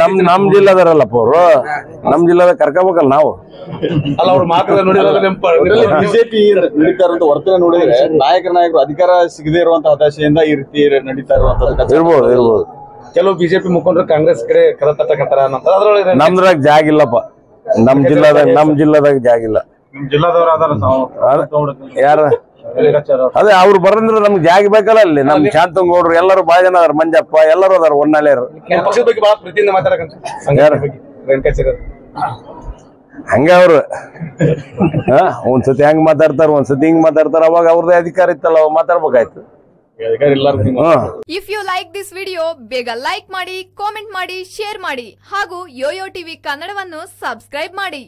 ನಮ್ ನಮ್ ಜಿಲ್ಲಾದಾರಲ್ಲಪ್ಪ ಅವ್ರು. ನಮ್ ಜಿಲ್ಲಾದ ಕರ್ಕೋಬೇಕಲ್ಲ ನಾವು. ಅಲ್ಲ ಅವ್ರ ಮಾತ್ರ ಬಿಜೆಪಿ ನಡೀತಾ ಇರುವಂತ ವರ್ತನೆ ನೋಡಿದ್ರೆ ನಾಯಕ ನಾಯಕರು ಅಧಿಕಾರ ಸಿಗದೇ ಇರುವಂತ ಹತಾಶೆಯಿಂದ ಈ ರೀತಿ ನಡೀತಾ ಇರುವಂತ ಇರ್ಬೋದು ಇರ್ಬೋದು. ಕೆಲವು ಬಿಜೆಪಿ ಮುಖಂಡರು ಕಾಂಗ್ರೆಸ್ ಕಡೆ ಕರ ತಟ್ಟಕತ್ತಾರ ನಮ್ದ್ರಾಗ ಜಾಗ ಇಲ್ಲಪ್ಪ. ನಮ್ ಜಿಲ್ಲಾದಾಗ ನಮ್ ಜಿಲ್ಲಾದಾಗ ಜಾಗ ಇಲ್ಲ. ಜಿಲ್ಲಾದವ್ರ ಅದಾರ ಯಾರ ಅದೇ ಅವ್ರು ಬರಂದ್ರೆ ನಮ್ಗೆ ಜಾಗ ಬೇಕಲ್ಲ ಅಲ್ಲಿ. ನಮ್ ಶಾಂತಂಗೌಡ್ರು ಎಲ್ಲರೂ ಬಾಳ ಜನ ಅದಾರ ಮಂಜಪ್ಪ ಎಲ್ಲರೂ ಅದಾರ ಒನ್ನಾಲೇರು ನಿಮ್ಮ ಪಕ್ಷದ ಬಗ್ಗೆ ಬಹಳ ಪ್ರೀತಿಯಿಂದ ಮಾತಾಡಕಂತ ಯಾರು? ಹಂಗ ಅವ್ರು. ಹಾ ಒಂದ್ಸತಿ ಹೆಂಗ್ ಮಾತಾಡ್ತಾರ ಒಂದ್ಸತಿ ಹಿಂಗ್ ಮಾತಾಡ್ತಾರ ಅವಾಗ ಅವ್ರದೇ ಅಧಿಕಾರ ಇತ್ತಲ್ಲ ಅವಾಗ ಮಾತಾಡ್ಬೇಕಾಯ್ತು. If you like this video ಬೇಗ ಲೈಕ್ ಮಾಡಿ ಕಾಮೆಂಟ್ ಮಾಡಿ ಶೇರ್ ಮಾಡಿ ಹಾಗೂ ಯೋಯೋ ಟಿವಿ ಕನ್ನಡವನ್ನು ಸಬ್ಸ್ಕ್ರೈಬ್ ಮಾಡಿ.